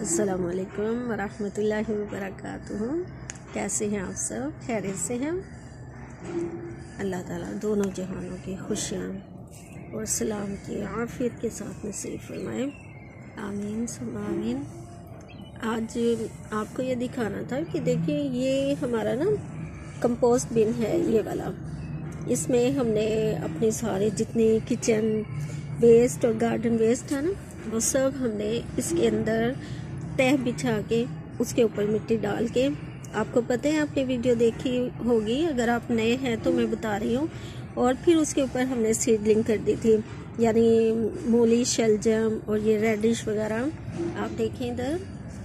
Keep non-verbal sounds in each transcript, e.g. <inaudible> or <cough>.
असलकम वरहमतुल्लाहि वबरकातुहू कैसे हैं आप सब? खैरियत से हैं? अल्लाह ताला दोनों जहानों की खुशियाँ और सलाम की आफियत के साथ नसीब फरमाए। आमीन आमीन। आज आपको ये दिखाना था कि देखिए, ये हमारा ना कंपोस्ट बिन है, ये वाला। इसमें हमने अपने सारे जितने किचन वेस्ट और गार्डन वेस्ट है ना, वो सब हमने इसके अंदर तह बिछा के, उसके ऊपर मिट्टी डाल के। आपको पता है, आपने वीडियो देखी होगी, अगर आप नए हैं तो मैं बता रही हूँ। और फिर उसके ऊपर हमने सीडलिंग कर दी थी, यानी मूली, शलजम और ये रेडिश वगैरह। आप देखें इधर,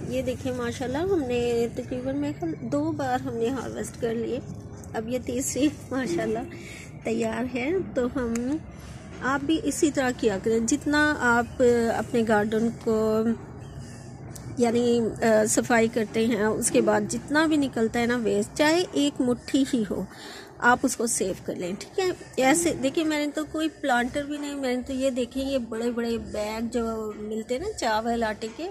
ये देखें, माशाल्लाह, हमने तकरीबन मैं कल दो बार हमने हार्वेस्ट कर लिए। अब ये तीसरी, <laughs> माशाल्लाह, तैयार है। तो हम, आप भी इसी तरह किया करें। जितना आप अपने गार्डन को यानी सफ़ाई करते हैं, उसके बाद जितना भी निकलता है ना वेस्ट चाहे एक मुट्ठी ही हो, आप उसको सेव कर लें, ठीक है? ऐसे, देखिए, मैंने तो कोई प्लांटर भी नहीं, मैंने तो ये देखे, ये बड़े बड़े बैग जो मिलते हैं ना, चावल, आटे के,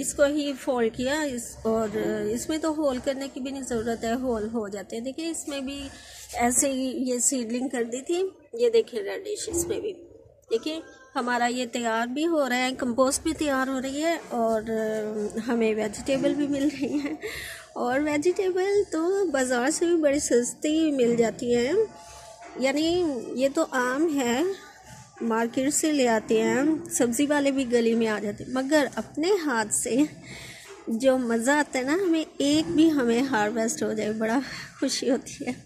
इसको ही फोल्ड किया, इस, और इसमें तो होल करने की भी नहीं ज़रूरत है होल हो जाते हैं। देखिए, इसमें भी ऐसे ही ये सीडलिंग कर दी थी, ये देखिए रेडिश इसमें भी। देखिए, हमारा ये तैयार भी हो रहा है कंपोस्ट भी तैयार हो रही है और हमें वेजिटेबल भी मिल रही है। और वेजिटेबल तो बाज़ार से भी बड़ी सस्ती मिल जाती है। यानी ये तो आम है मार्केट से ले आते हैं, सब्ज़ी वाले भी गली में आ जाते हैं। मगर अपने हाथ से जो मज़ा आता है ना, हमें एक भी हमें हार्वेस्ट हो जाए, बड़ा खुशी होती है।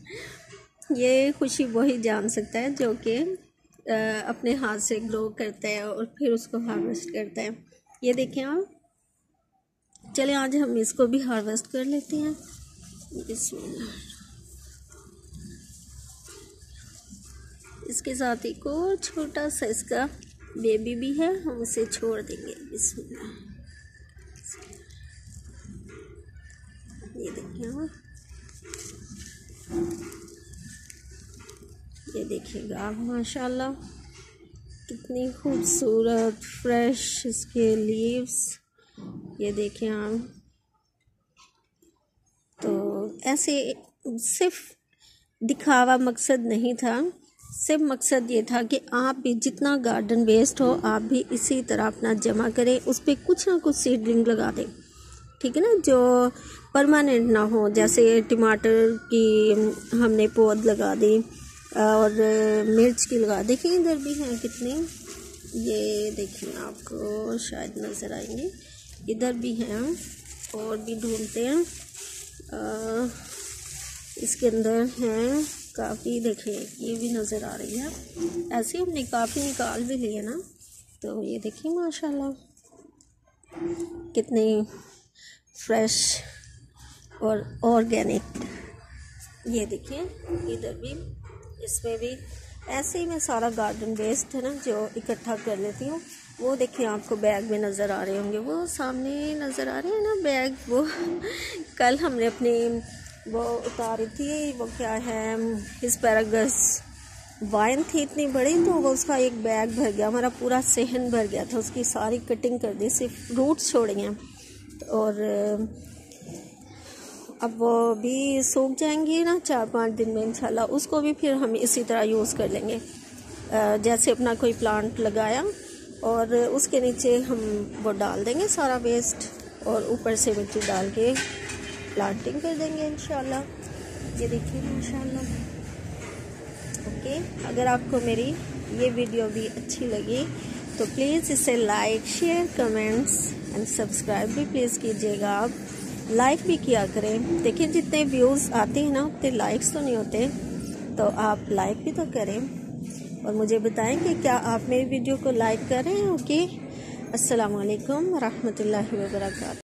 ये खुशी वही जान सकता है, जो कि अपने हाथ से ग्रो करता है और फिर उसको हार्वेस्ट करता है। ये देखें आप। चले आज हम इसको भी हार्वेस्ट कर लेते हैं। इसके साथ एक और छोटा सा इसका बेबी भी है, हम उसे छोड़ देंगे। बिस्मिल्लाह ये देखिए आप ये देखिएगा। माशाल्लाह, कितनी खूबसूरत फ्रेश इसके लीव्स ये देखें आप। तो ऐसे सिर्फ़ दिखावा मकसद नहीं था। सिर्फ़ मकसद ये था कि आप भी जितना गार्डन वेस्ट हो, आप भी इसी तरह अपना जमा करें, उस पर कुछ ना कुछ सीडलिंग लगा दें। ठीक है ना? जो परमानेंट ना हो, जैसे टमाटर की हमने पौध लगा दी और मिर्च की लगा देखिए इधर भी हैं कितने। ये देखिए आपको शायद नज़र आएँगे। इधर भी हैं और भी ढूंढते हैं। आ, इसके अंदर हैं काफ़ी देखिए ये भी नज़र आ रही है। ऐसे हमने काफ़ी निकाल भी लिए ना तो ये देखिए माशाल्लाह कितने फ्रेश और ऑर्गेनिक। ये देखिए इधर भी। इसमें भी। ऐसे ही मैं सारा गार्डन वेस्ट है ना, जो इकट्ठा कर लेती हूँ, वो देखिए आपको बैग में नज़र आ रहे होंगे। वो सामने नज़र आ रहे हैं ना बैग वो <laughs> कल हमने अपनी वो उतारी थी, वो क्या है हिस्पैरागस वाइन थी इतनी बड़ी तो वो उसका एक बैग भर गया, हमारा पूरा सहन भर गया था, उसकी सारी कटिंग कर दी, सिर्फ़ रूट्स छोड़ी हैं। और अब वो भी सूख जाएँगी ना, चार पाँच दिन में इंशाल्लाह, उसको भी फिर हम इसी तरह यूज़ कर लेंगे। जैसे अपना कोई प्लांट लगाया और उसके नीचे हम वो डाल देंगे सारा वेस्ट और ऊपर से मिट्टी डाल के प्लांटिंग कर देंगे इंशाल्लाह। ये देखिए इंशाल्लाह। ओके अगर आपको मेरी ये वीडियो भी अच्छी लगी तो प्लीज़ इसे like share comments and subscribe भी प्लीज़ कीजिएगा आप। लाइक भी किया करें। देखिए, जितने व्यूज़ आते हैं ना, उतने लाइक्स तो नहीं होते। तो आप लाइक भी तो करें। और मुझे बताएँ कि क्या आप मेरी वीडियो को लाइक करें ओके अस्सलाम वालेकुम रहमतुल्लाहि व बरकातहू